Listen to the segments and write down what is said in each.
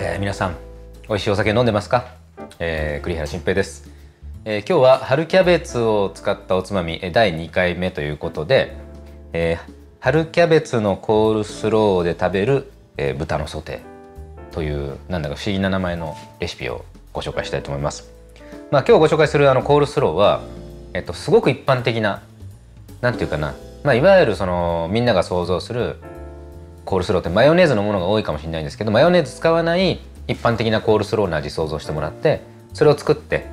えー、皆さん美味しいお酒飲んでますか、えー、栗原心平です、えー、今日は春キャベツを使ったおつまみ第2回目ということで、えー、春キャベツのコールスローで食べる、えー、豚のソテーというなんだか不思議な名前のレシピをご紹介したいと思います。まあ今日ご紹介するあのコールスローはえっとすごく一般的ななんていうかな。まあいわゆるそのみんなが想像するコールスローってマヨネーズのものが多いかもしれないんですけどマヨネーズ使わない一般的なコールスローの味想像してもらってそれを作って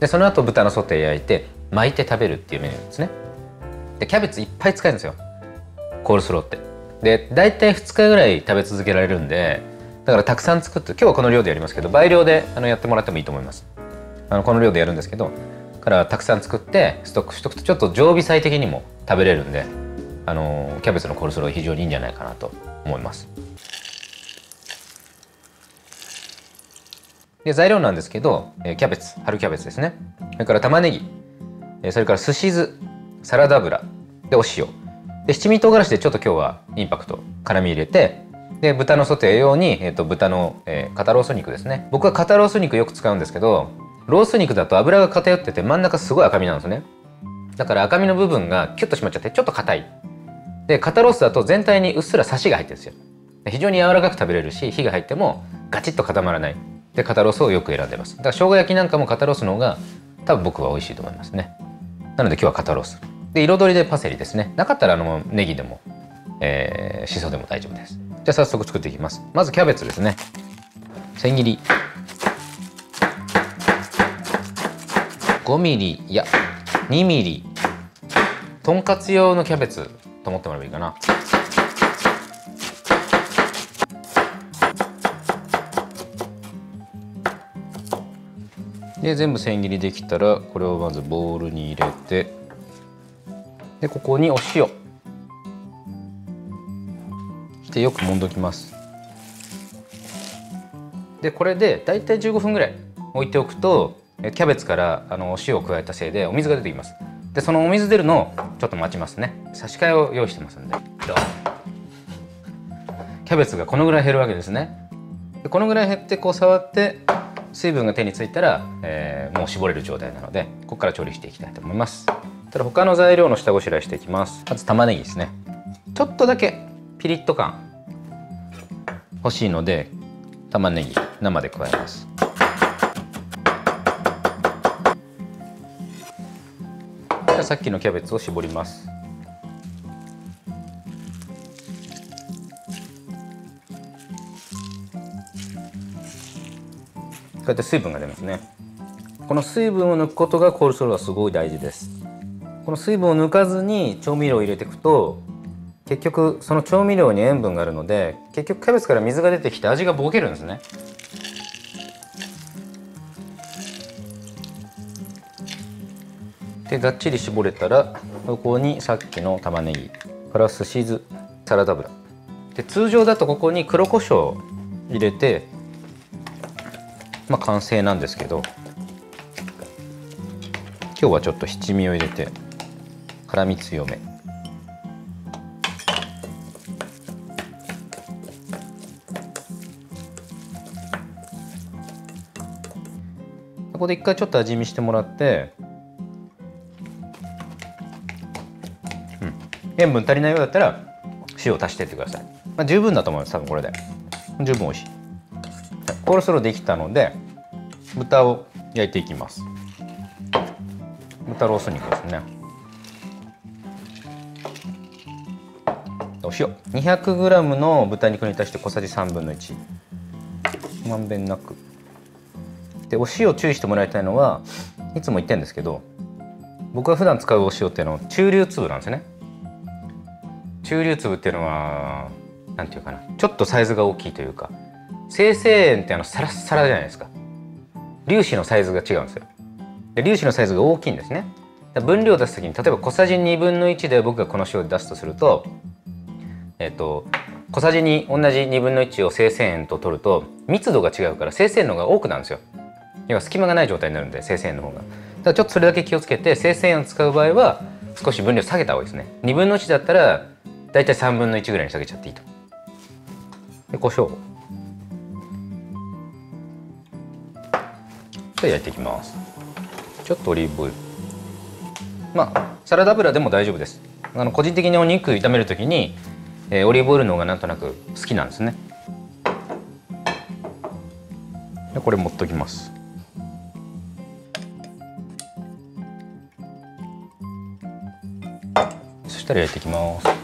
でその後豚のソテー焼いて巻いて食べるっていうメニューですね。でキャベツいっぱい使えるんですよ。コールスローって。で大体2日ぐらい食べ続けられるんでだからたくさん作って今日はこの量でやりますけど倍量であのやってもらってもいいと思います。あのこの量でやるんですけどからたくさん作ってストックしとくとちょっと常備菜的にも食べれるんであのキャベツのコールスロー非常にいいんじゃないかなと。思います。で材料なんですけどキャベツ春キャベツですね。それから玉ねぎそれからすし酢サラダ油でお塩。で七味唐辛子でちょっと今日はインパクト辛み入れてで豚のソテー用に、えーと、豚の、えー、肩ロース肉ですね。僕は肩ロース肉よく使うんですけどロース肉だと油が偏ってて真ん中すごい赤身なんですね。だから赤身の部分がキュッと締まっちゃってちょっと硬い。で肩ロースだと全体にうっすらサシが入ってるんですよ。非常に柔らかく食べれるし火が入ってもガチッと固まらない。で肩ロースをよく選んでます。だから生姜焼きなんかも肩ロースの方が多分僕は美味しいと思いますね。なので今日は肩ロース。で彩りでパセリですね。なかったらあのネギでも、えー、しそでも大丈夫です。じゃあ早速作っていきます。まずキャベツですね。千切り。5ミリいや2ミリ。とんかつ用のキャベツ。と思ってもらえばいいかな。で全部千切りできたらこれをまずボウルに入れてでここにお塩。してよく揉んどきます。でこれでだいたい15分ぐらい置いておくとキャベツからあのお塩を加えたせいでお水が出てきます。でそのお水出るのちょっと待ちますね。差し替えを用意してますんで。キャベツがこのぐらい減るわけですね。でこのぐらい減ってこう触って水分が手についたら、えー、もう絞れる状態なのでここから調理していきたいと思います。ただ他の材料の下ごしらえしていきます。まず玉ねぎですね。ちょっとだけピリッと感欲しいので玉ねぎ生で加えます。じゃさっきのキャベツを絞ります。こうやって水分が出ますね。この水分を抜くことがコールスローはすごい大事です。この水分を抜かずに調味料を入れていくと結局その調味料に塩分があるので結局キャベツから水が出てきて味がぼけるんですね。でがっちり絞れたらここにさっきの玉ねぎプラスし酢サラダ油。で通常だとここに黒胡椒を入れてまあ、完成なんですけど今日はちょっと七味を入れて辛み強め。ここで一回ちょっと味見してもらって、塩分足りないようだったら塩を足してってください、まあ、十分だと思います多分これで。十分美味しい。コールスローできたので豚を焼いていきます。豚ロース肉ですね。お塩 200g の豚肉に対して小さじ3分の1まんべんなく。でお塩注意してもらいたいのはいつも言ってるんですけど僕が普段使うお塩っていうのは中流粒なんですね。中流粒っていうのはなんていうかなちょっとサイズが大きいというか生成塩ってあのサラッサラじゃないですか。粒子のサイズが違うんですよ。で粒子のサイズが大きいんですね。分量を出す時に例えば小さじ2分の1で僕がこの塩を出すとするとえっ、と小さじに同じ2分の1を生成塩と取ると密度が違うから生成塩の方が多くなるんですよ。要は隙間がない状態になるんで生成塩の方が。だからちょっとそれだけ気をつけて生成塩を使う場合は少し分量下げた方がいいですね。2分の1だったらだいたい3分の1ぐらいに下げちゃっていいと。で胡椒。で焼いていきます。ちょっとオリーブオイル。まあサラダ油でも大丈夫です。あの個人的にお肉炒める時に、えー、オリーブオイルの方がなんとなく好きなんですね。でこれ持っときます。そしたら焼いていきます。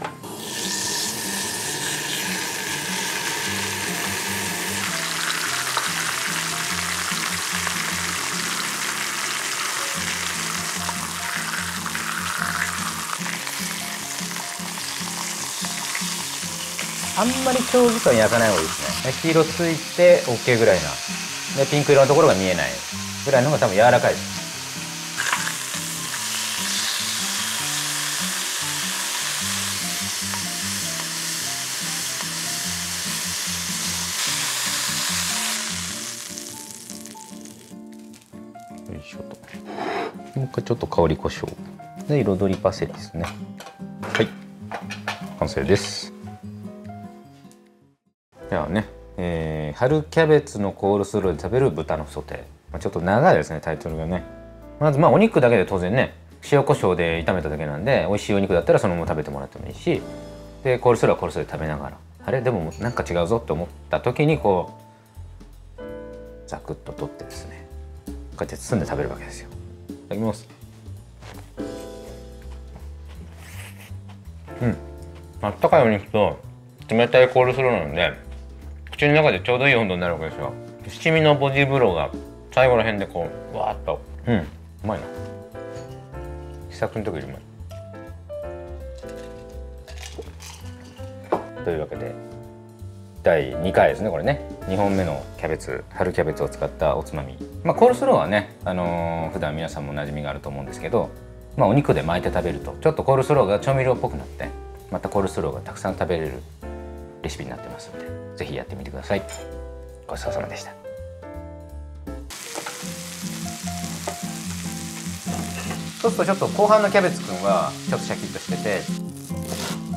あんまり長時間焼かない方がいいですね。黄色ついて OK ぐらいな。でピンク色のところが見えない。ぐらいの方が多分柔らかいです。よいしょと。もう一回ちょっと香り胡椒。で彩りパセリですね。はい。完成です。ではね、えー、春キャベツのコールスローで食べる豚のソテー、まあ、ちょっと長いですねタイトルがね。まずまあお肉だけで当然ね塩コショウで炒めただけなんで美味しいお肉だったらそのまま食べてもらってもいいしでコールスローはコールスローで食べながら。あれ？でもなんか違うぞって思った時にこうザクッと取ってですね。こうやって包んで食べるわけですよ。いただきます。うん。あったかいお肉と冷たいコールスローなんで口の中でちょうどいい温度になるわけですよ。七味のボディーブローが最後ら辺でこうわーっと。うん。うまいな。試作の時よりうまい。というわけで第2回ですねこれね。2本目のキャベツ春キャベツを使ったおつまみ。まあコールスローはね、あのー、普段皆さんも馴染みがあると思うんですけどまあお肉で巻いて食べると。ちょっとコールスローが調味料っぽくなってまたコールスローがたくさん食べれるレシピになってますのでぜひやってみてください。ごちそうさまでした。そうするとちょっと後半のキャベツくんはちょっとシャキッとしてて。